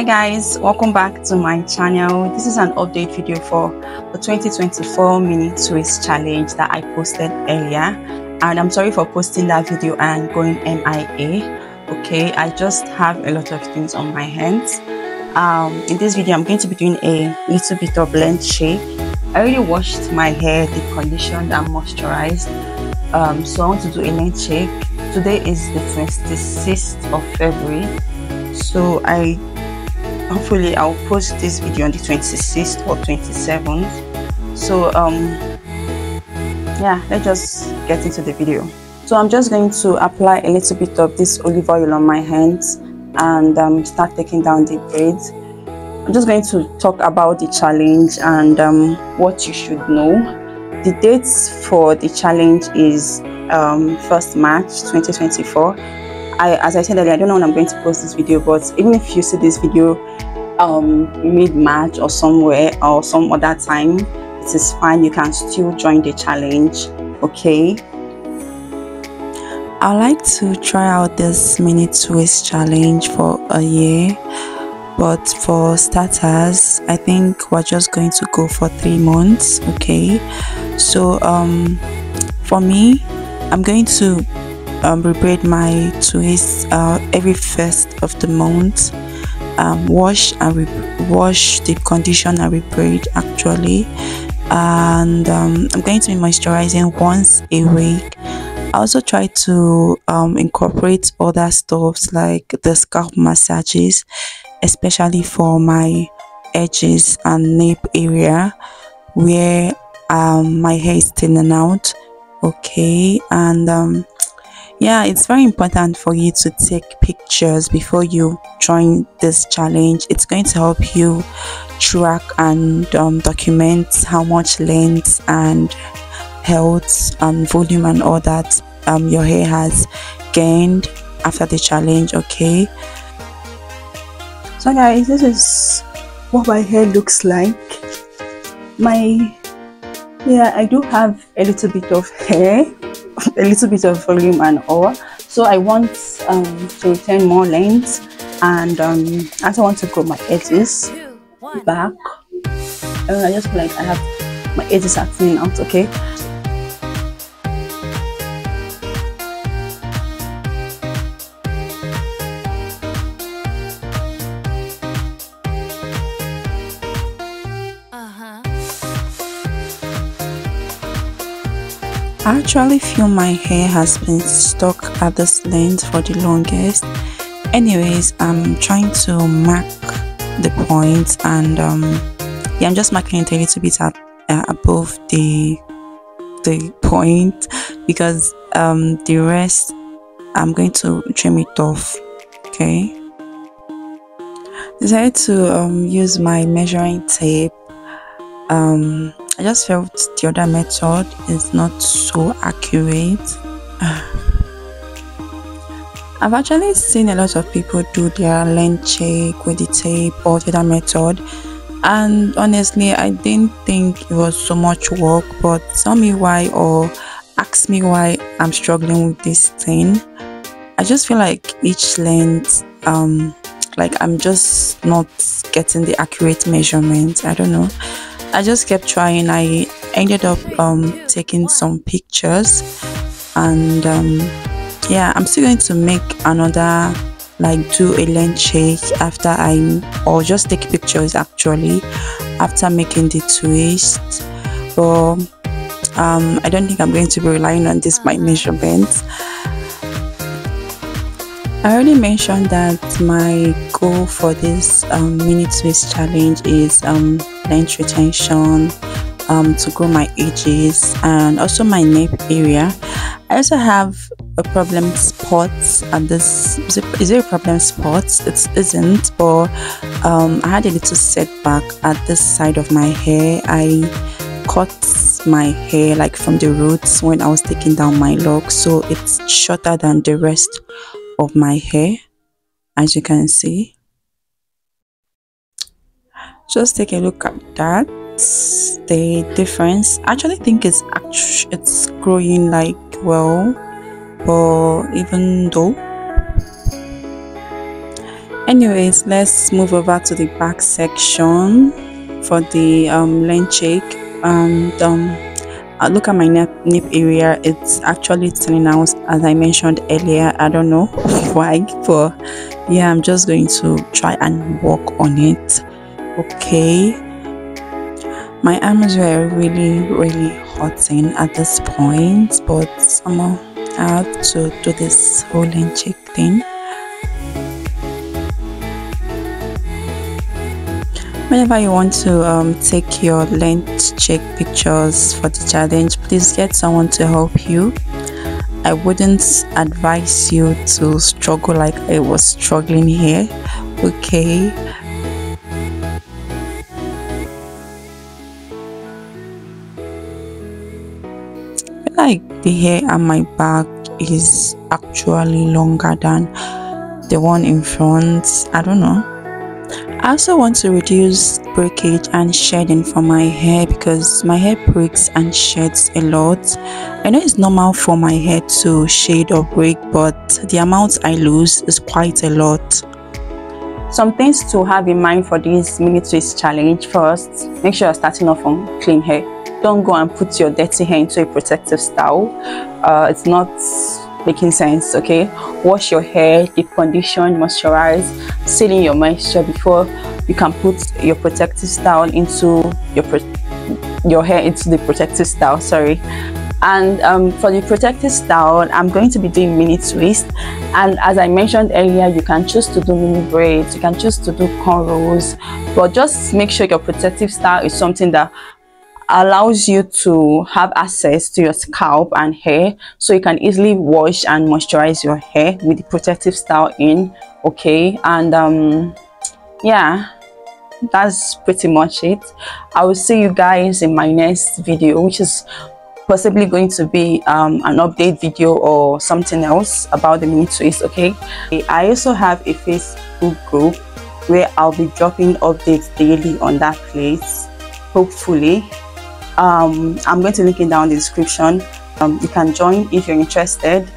hey guys welcome back to my channel. This is an update video for the 2024 mini twist challenge that i posted earlier. And i'm sorry for posting that video and going mia okay? I just have a lot of things on my hands. Um in this video i'm going to be doing a little bit of blend shake. I already washed my hair deep conditioned and moisturized. Um so i want to do a length check. Today is the 26th of february. So i hopefully i'll post this video on the 26th or 27th so um yeah let's just get into the video. So i'm just going to apply a little bit of this olive oil on my hands and um, start taking down the braids i'm just going to talk about the challenge and um, what you should know. The dates for the challenge is um, 1st march 2024 I, as I said earlier, I don't know when I'm going to post this video, but even if you see this video um, mid-March or somewhere or some other time, it is fine. You can still join the challenge, okay? I like to try out this mini twist challenge for a year, but for starters, I think we're just going to go for three months, okay? So, um, for me, I'm going to um, rebraid my twists uh, every first of the month. Um, wash and wash deep condition and rebraid actually. And um, I'm going to be moisturizing once a week. I also try to um, incorporate other stuffs like the scalp massages especially for my edges and nape area where um, my hair is thinning out. Okay and um, yeah it's very important for you to take pictures before you join this challenge. It's going to help you track and um, document how much length and health and volume and all that um, your hair has gained after the challenge okay? So guys this is what my hair looks like. My yeah i do have a little bit of hair a little bit of volume and all. So i want um, to retain more length and um, i also want to grow my edges back. And i just feel like i have my edges are thinning out okay I actually feel my hair has been stuck at this length for the longest. Anyways, I'm trying to mark the and um, yeah, I'm just marking it a little bit uh, above the the point because um, the rest I'm going to trim it off. Okay. Decided to um, use my measuring tape um, I just felt the other method is not so accurate. I've actually seen a lot of people do their length check with the tape or the other method and honestly I didn't think it was so much work but tell me why or ask me why I'm struggling with this thing. I just feel like each length um like I'm just not getting the accurate measurement. I don't know. I just kept trying. I ended up um, taking some pictures, and um, yeah, I'm still going to make another like do a length check after I or just take pictures actually after making the twist. But um, I don't think I'm going to be relying on this by measurements. I already mentioned that my goal for this um, mini twist challenge is um, length retention, um, to grow my edges and also my nape area. I also have a problem spot at this. Is it a problem spot? It isn't, but um, I had a little setback at this side of my hair. I cut my hair like from the roots when I was taking down my locks, so it's shorter than the rest of my hair as you can see. Just take a look at that. The difference I actually think it's it's growing like well but even though. Anyways let's move over to the back section for the um length check and um uh, look at my nip, nip area. It's actually turning out as i mentioned earlier i don't know why but yeah i'm just going to try and work on it. Okay. My arms were really really hurting at this point but somehow i have to do this whole length check thing whenever you want to um, take your length check pictures for the challenge please get someone to help you. I wouldn't advise you to struggle like i was struggling here. Okay. Like the hair on my back is actually longer than the one in front i don't know I also want to reduce breakage and shedding for my hair because my hair breaks and sheds a lot. I know it's normal for my hair to shade or break but the amount I lose is quite a lot. Some things to have in mind for this mini twist challenge. First, make sure you're starting off on clean hair. Don't go and put your dirty hair into a protective style. Uh, it's not making sense okay? Wash your hair deep condition moisturize seal in your moisture before you can put your protective style into your your hair into the protective style sorry. And um, for the protective style i'm going to be doing mini twist. And as i mentioned earlier you can choose to do mini braids you can choose to do cornrows but just make sure your protective style is something that allows you to have access to your scalp and hair so you can easily wash and moisturize your hair with the protective style in okay? And um yeah that's pretty much it. I will see you guys in my next video which is possibly going to be um, an update video or something else about the mini twist okay? I also have a facebook group where i'll be dropping updates daily on that place hopefully um, I'm going to link it down in the description. Um, you can join if you're interested